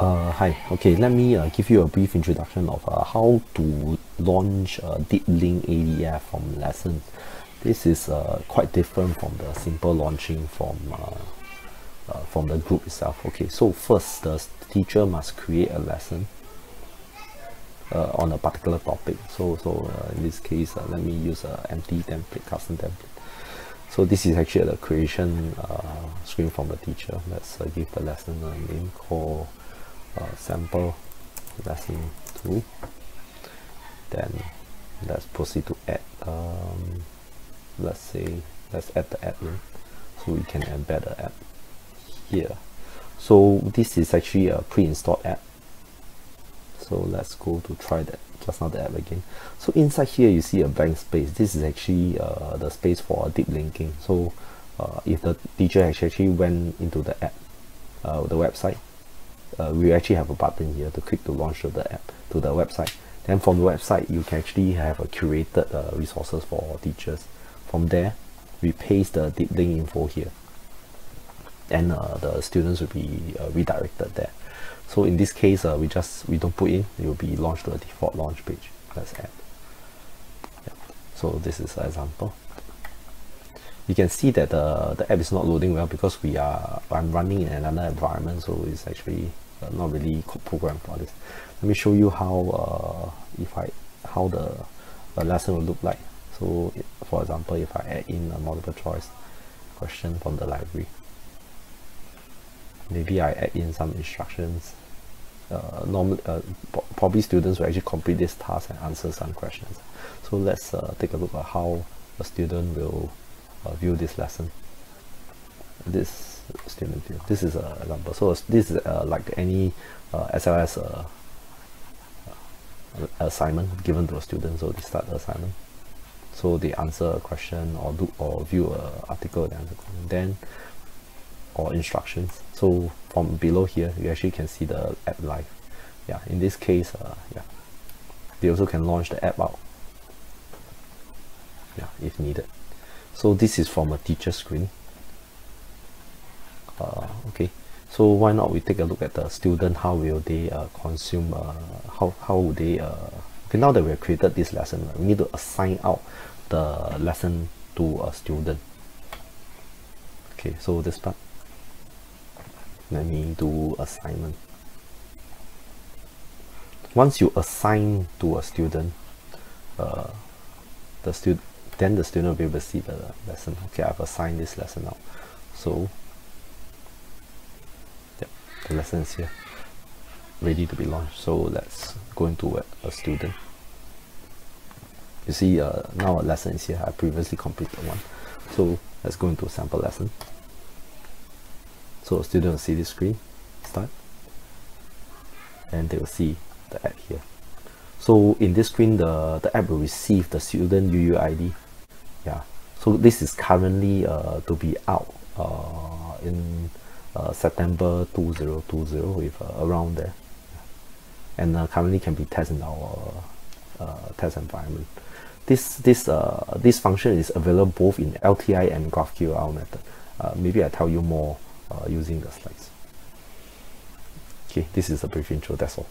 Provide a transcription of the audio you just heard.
Uh, hi, okay, let me uh, give you a brief introduction of uh, how to launch a deep link ADF from lesson. This is uh, quite different from the simple launching from uh, uh, from the group itself. Okay, so first the teacher must create a lesson on a particular topic. So, so in this case, let me use an empty template, custom template. So this is actually the creation screen from the teacher. Let's give the lesson a name called uh, sample lesson 2 then let's proceed to add um, let's say let's add the admin so we can embed the app here. So this is actually a pre-installed app. So let's go to try that just now the app again. So inside here you see a blank space. This is actually uh, the space for deep linking. So uh, if the teacher actually went into the app uh, the website uh, we actually have a button here to click to launch the app to the website. Then from the website you can actually have a curated uh, resources for teachers. From there we paste the deep link info here. And uh, the students will be uh, redirected there. So in this case uh, we just we don't put in it will be launched to a default launch page. Let's add yeah. so this is an example. You can see that the, the app is not loading well because we are I'm running in another environment so it's actually uh, not really programmed for this. Let me show you how uh, if I how the, the lesson will look like. So for example if I add in a multiple choice question from the library. Maybe I add in some instructions. Uh, uh, probably students will actually complete this task and answer some questions. So let's uh, take a look at how a student will uh, view this lesson. This student view this is a example. So this is uh, like any uh, SLS uh, uh, assignment given to a student. So they start the assignment. So they answer a question or do or view a article then then or instructions. So from below here you actually can see the app live. Yeah in this case uh, yeah. They also can launch the app out. Yeah if needed. So this is from a teacher screen uh, okay. So why not we take a look at the student how will they uh, consume uh, how, how would they uh, okay now that we have created this lesson we need to assign out the lesson to a student. Okay so this part. Let me do assignment. Once you assign to a student uh, the student then the student will see the lesson. Okay I've assigned this lesson now so the lesson here ready to be launched. So let's go into a, a student. You see uh, now a lesson is here I previously completed one. So let's go into a sample lesson. So a student will see this screen start. And they will see the app here. So in this screen the the app will receive the student UUID yeah. So this is currently uh, to be out uh, in uh, September 2020 with uh, around there. And uh, currently can be tested in our test environment. This this this function is available both in LTI and GraphQL method. Maybe I tell you more using the slides. Okay this is a brief intro that's all